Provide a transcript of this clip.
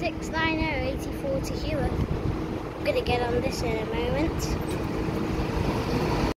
690 84 to Hewer. I'm going to get on this in a moment.